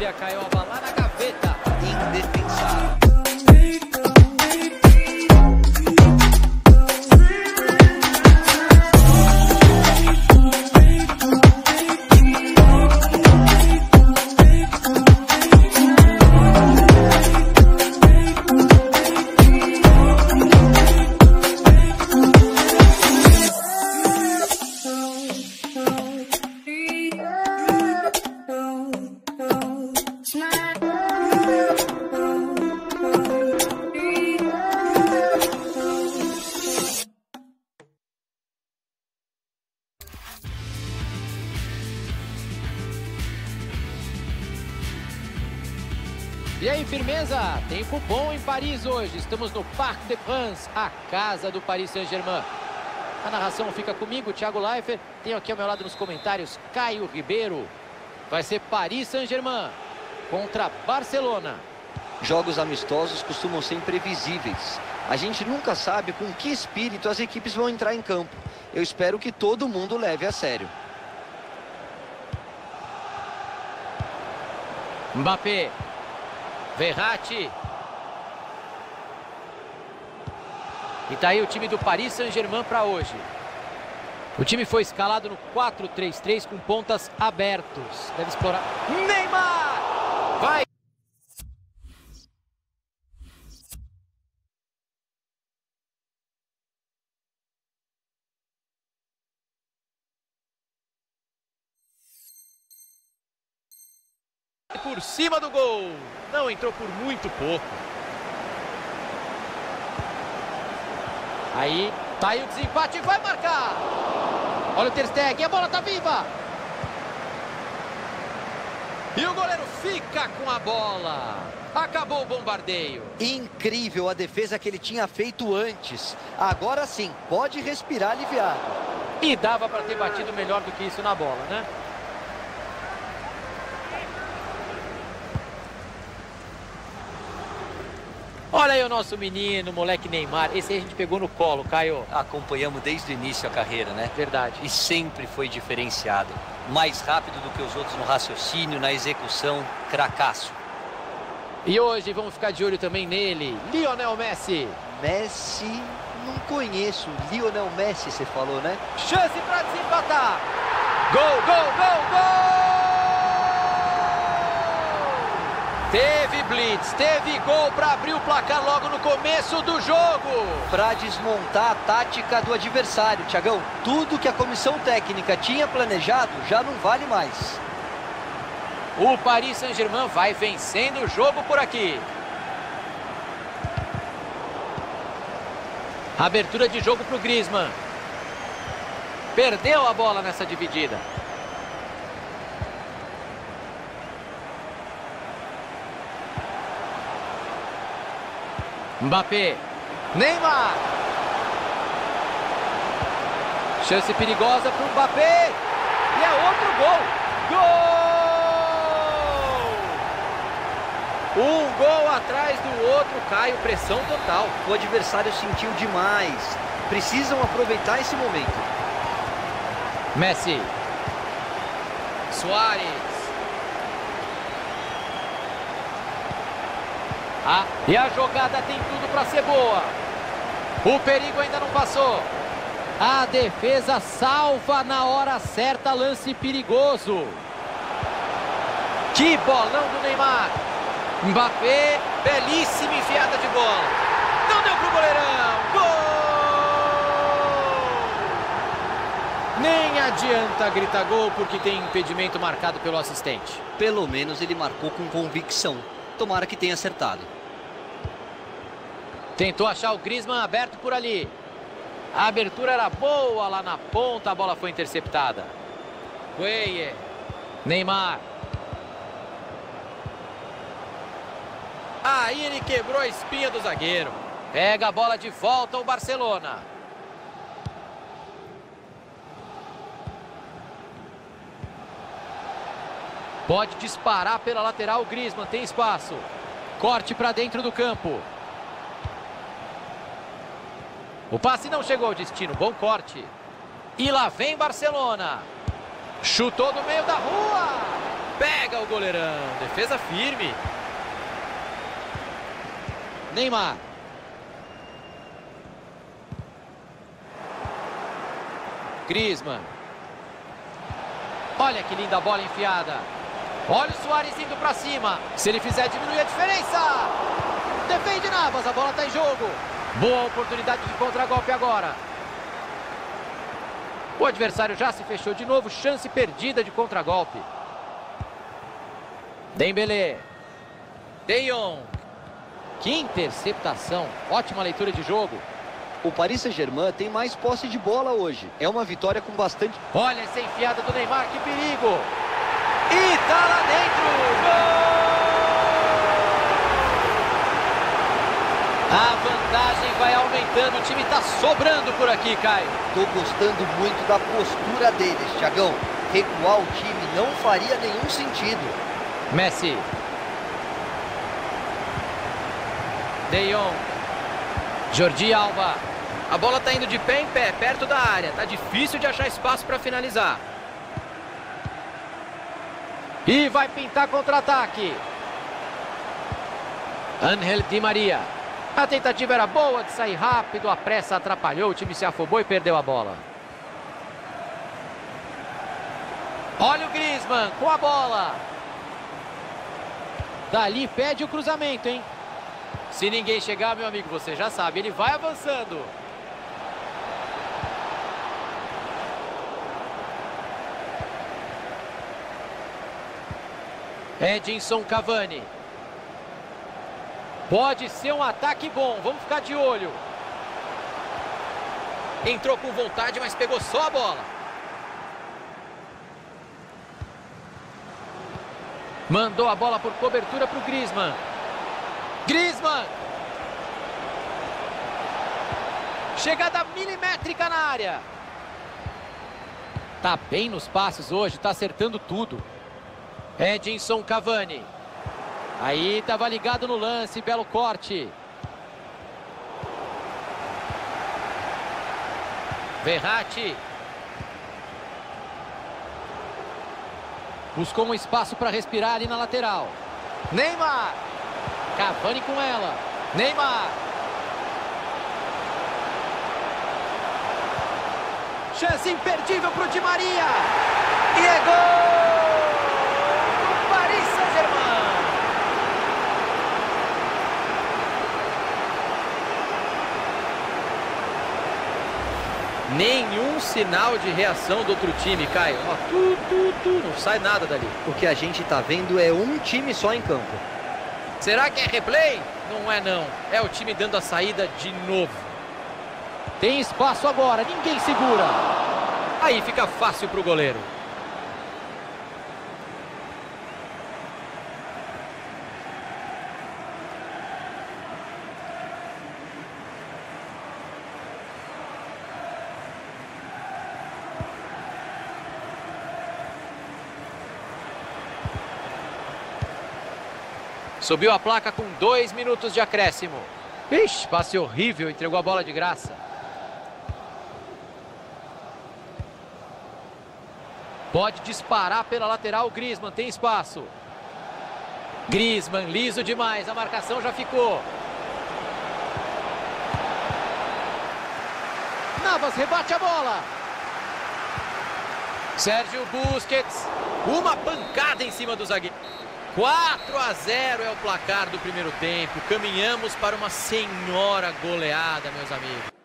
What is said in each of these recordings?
Caioba, lá na firmeza? Tempo bom em Paris hoje. Estamos no Parc des Princes, a casa do Paris Saint-Germain. A narração fica comigo, Thiago Leifert. Tenho aqui ao meu lado nos comentários Caio Ribeiro. Vai ser Paris Saint-Germain contra Barcelona. Jogos amistosos costumam ser imprevisíveis. A gente nunca sabe com que espírito as equipes vão entrar em campo. Eu espero que todo mundo leve a sério. Mbappé. Verratti. E tá aí o time do Paris Saint-Germain para hoje. O time foi escalado no 4-3-3 com pontas abertos. Deve explorar. Neymar! Por cima do gol. Não entrou por muito pouco. Aí, tá aí o desempate, vai marcar. Olha o Ter Stegen, a bola tá viva. E o goleiro fica com a bola. Acabou o bombardeio. Incrível a defesa que ele tinha feito antes. Agora sim, pode respirar aliviado. E dava para ter batido melhor do que isso na bola, né? Olha aí o nosso menino, moleque Neymar. Esse aí a gente pegou no colo, Caio. Acompanhamos desde o início a carreira, né? Verdade. E sempre foi diferenciado. Mais rápido do que os outros no raciocínio, na execução, cracaço. E hoje vamos ficar de olho também nele, Lionel Messi. Messi, não conheço. Lionel Messi, você falou, né? Chance para desempatar. Gol, gol, gol, gol! Teve blitz, teve gol para abrir o placar logo no começo do jogo. Para desmontar a tática do adversário, Tiagão. Tudo que a comissão técnica tinha planejado já não vale mais. O Paris Saint-Germain vai vencendo o jogo por aqui. Abertura de jogo para o Griezmann. Perdeu a bola nessa dividida. Mbappé. Neymar. Chance perigosa para o Mbappé. E é outro gol. Gol! Um gol atrás do outro. Caio, pressão total. O adversário sentiu demais. Precisam aproveitar esse momento. Messi. Soares. Ah, e a jogada tem tudo para ser boa. O perigo ainda não passou. A defesa salva na hora certa, lance perigoso. Que bolão do Neymar. Mbappé, belíssima enfiada de bola. Não deu pro goleirão. Gol! Nem adianta gritar gol porque tem impedimento marcado pelo assistente. Pelo menos ele marcou com convicção. Tomara que tenha acertado. Tentou achar o Griezmann aberto por ali. A abertura era boa lá na ponta, a bola foi interceptada. Gueye. Neymar. Aí ele quebrou a espinha do zagueiro. Pega a bola de volta o Barcelona. Pode disparar pela lateral, Griezmann tem espaço. Corte para dentro do campo. O passe não chegou ao destino, bom corte. E lá vem Barcelona. Chutou do meio da rua. Pega o goleirão, defesa firme. Neymar. Griezmann. Olha que linda bola enfiada. Olha o Soares indo para cima. Se ele fizer, diminui a diferença. Defende Navas, a bola está em jogo. Boa oportunidade de contragolpe agora. O adversário já se fechou de novo. Chance perdida de contragolpe. Dembélé. De Jong. Que interceptação. Ótima leitura de jogo. O Paris Saint-Germain tem mais posse de bola hoje. É uma vitória com bastante... Olha essa enfiada do Neymar, que perigo! E tá lá dentro! Gol! A vantagem vai aumentando, o time tá sobrando por aqui, Caio. Tô gostando muito da postura deles, Thiagão. Recuar o time não faria nenhum sentido. Messi. De Jong. Jordi Alba. A bola está indo de pé em pé, perto da área. Tá difícil de achar espaço para finalizar. E vai pintar contra-ataque. Angel Di Maria. A tentativa era boa de sair rápido, a pressa atrapalhou, o time se afobou e perdeu a bola. Olha o Griezmann com a bola. Dali pede o cruzamento, hein? Se ninguém chegar, meu amigo, você já sabe, ele vai avançando. Edinson Cavani. Pode ser um ataque bom, vamos ficar de olho. Entrou com vontade, mas pegou só a bola. Mandou a bola por cobertura para o Griezmann. Griezmann. Chegada milimétrica na área. Tá bem nos passes hoje, tá acertando tudo. Edinson Cavani. Aí estava ligado no lance, belo corte. Verratti. Buscou um espaço para respirar ali na lateral. Neymar. Cavani com ela. Neymar. Chance imperdível para o Di Maria. E é gol! do Paris Saint-Germain. Nenhum sinal de reação do outro time, Caio. Ó, tu, tu, tu, não sai nada dali. O que a gente tá vendo é um time só em campo. Será que é replay? Não é não. É o time dando a saída de novo. Tem espaço agora, ninguém segura. Aí fica fácil para o goleiro. Subiu a placa com dois minutos de acréscimo. Ixi, passe horrível, entregou a bola de graça. Pode disparar pela lateral, Griezmann tem espaço. Griezmann, liso demais, a marcação já ficou. Navas rebate a bola. Sérgio Busquets, uma pancada em cima do zagueiro. 4 a 0 é o placar do primeiro tempo. Caminhamos para uma senhora goleada, meus amigos.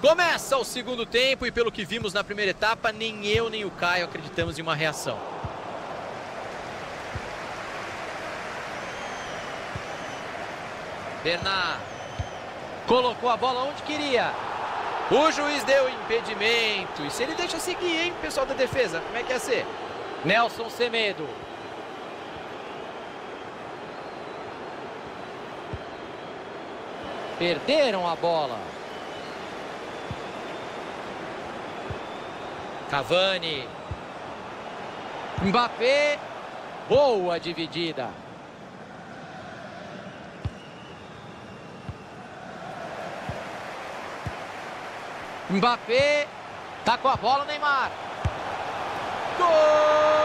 Começa o segundo tempo e pelo que vimos na primeira etapa, nem eu nem o Caio acreditamos em uma reação. Bernard. Colocou a bola onde queria. O juiz deu impedimento. E se ele deixa seguir, hein, pessoal da defesa? Como é que ia ser? Nelson Semedo. Perderam a bola. Cavani. Mbappé. Boa dividida. Mbappé. Tá com a bola, Neymar. Gol!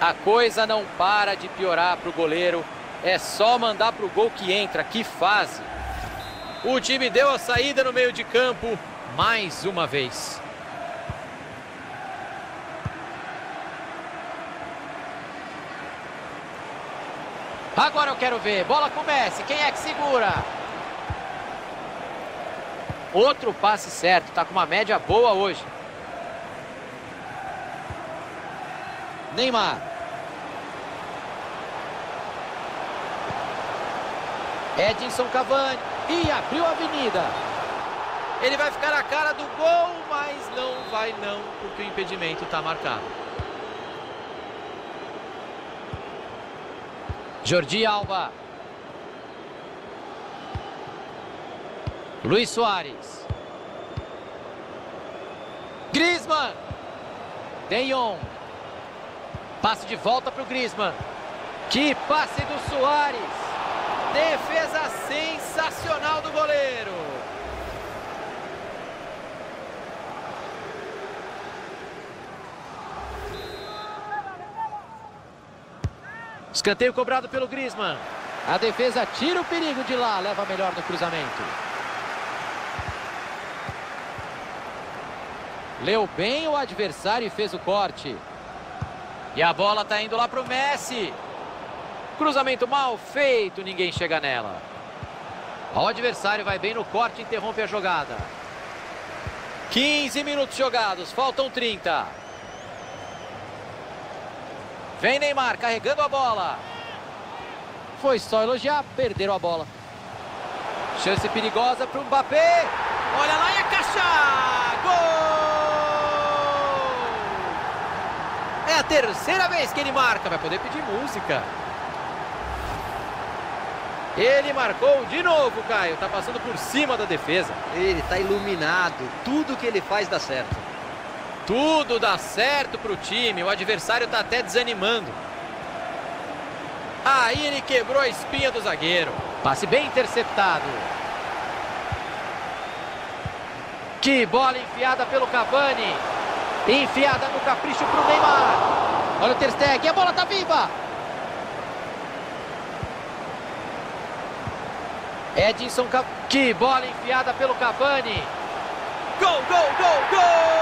A coisa não para de piorar para o goleiro. É só mandar para o gol que entra. Que fase! O time deu a saída no meio de campo mais uma vez. Agora eu quero ver. Bola com Messi. Quem é que segura? Outro passe certo. Tá com uma média boa hoje. Neymar. Edinson Cavani. E abriu a avenida. Ele vai ficar a cara do gol, mas não vai não, porque o impedimento está marcado. Jordi Alba. Luiz Soares. Griezmann. De Jong. Passe de volta para o Griezmann. Que passe do Soares. Defesa sensacional do goleiro. Escanteio cobrado pelo Griezmann. A defesa tira o perigo de lá, leva melhor no cruzamento. Leu bem o adversário e fez o corte. E a bola está indo lá para o Messi. Cruzamento mal feito, ninguém chega nela. O adversário vai bem no corte e interrompe a jogada. 15 minutos jogados, faltam 30. Vem Neymar carregando a bola. Foi só elogiar, perderam a bola. Chance perigosa para o Mbappé. Olha lá e a caixa! Gol! É a terceira vez que ele marca. Vai poder pedir música. Ele marcou de novo, Caio. Tá passando por cima da defesa. Ele tá iluminado. Tudo que ele faz dá certo. Tudo dá certo para o time. O adversário está até desanimando. Aí ele quebrou a espinha do zagueiro. Passe bem interceptado. Que bola enfiada pelo Cavani. Enfiada no capricho para o Neymar. Olha o Ter Stegen. A bola está viva. Edinson Cavani. Que bola enfiada pelo Cavani. Gol, gol, gol, gol!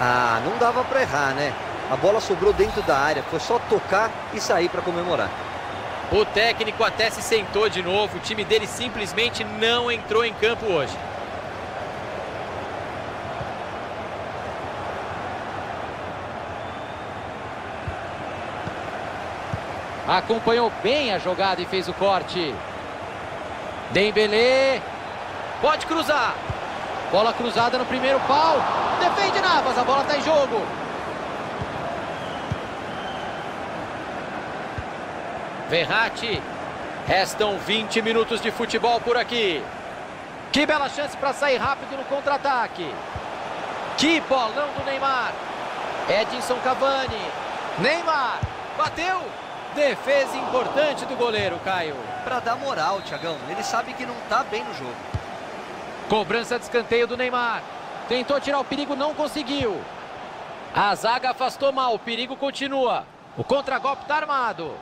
Ah, não dava para errar, né? A bola sobrou dentro da área, foi só tocar e sair para comemorar. O técnico até se sentou de novo, o time dele simplesmente não entrou em campo hoje. Acompanhou bem a jogada e fez o corte. Dembélé. Pode cruzar. Bola cruzada no primeiro pau. Defende Navas, a bola está em jogo. Verratti. Restam 20 minutos de futebol por aqui. Que bela chance para sair rápido no contra-ataque. Que bolão do Neymar. Edinson Cavani. Neymar. Bateu. Defesa importante do goleiro, Caio. Para dar moral, Tiagão. Ele sabe que não está bem no jogo. Cobrança de escanteio do Neymar. Tentou tirar o perigo, não conseguiu. A zaga afastou mal, o perigo continua. O contragolpe está armado.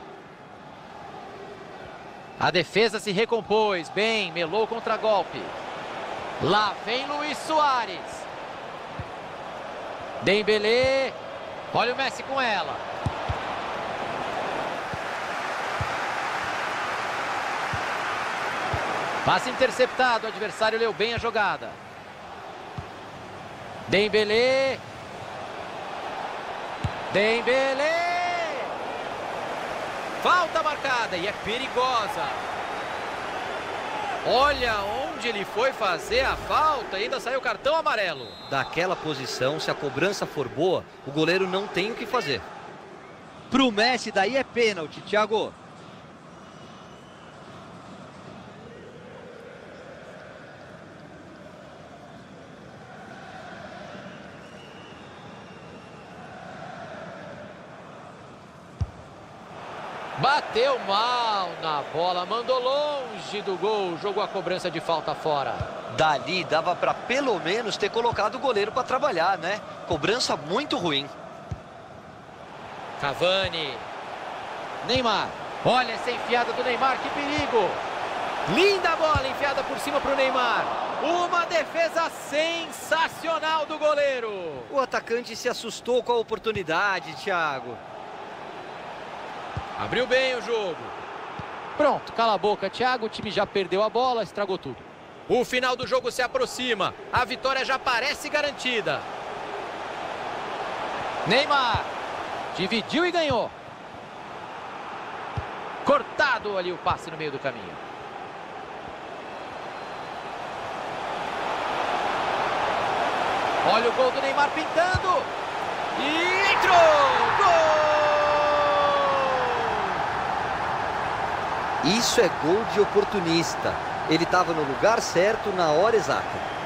A defesa se recompôs. Bem, melou o contragolpe. Lá vem Luiz Soares. Dembélé. Olha o Messi com ela. Passe interceptado, o adversário leu bem a jogada. Dembele. Dembele. Falta marcada e é perigosa. Olha onde ele foi fazer a falta e ainda saiu o cartão amarelo. Daquela posição, se a cobrança for boa, o goleiro não tem o que fazer. Pro Messi, daí é pênalti, Thiago. Bateu mal na bola, mandou longe do gol, jogou a cobrança de falta fora. Dali dava para pelo menos ter colocado o goleiro para trabalhar, né? Cobrança muito ruim. Cavani. Neymar. Olha essa enfiada do Neymar, que perigo. Linda bola enfiada por cima para o Neymar. Uma defesa sensacional do goleiro. O atacante se assustou com a oportunidade, Thiago. Abriu bem o jogo. Pronto, cala a boca, Thiago. O time já perdeu a bola, estragou tudo. O final do jogo se aproxima. A vitória já parece garantida. Neymar. Dividiu e ganhou. Cortado ali o passe no meio do caminho. Olha o gol do Neymar pintando. E entrou! Isso é gol de oportunista. Ele estava no lugar certo na hora exata.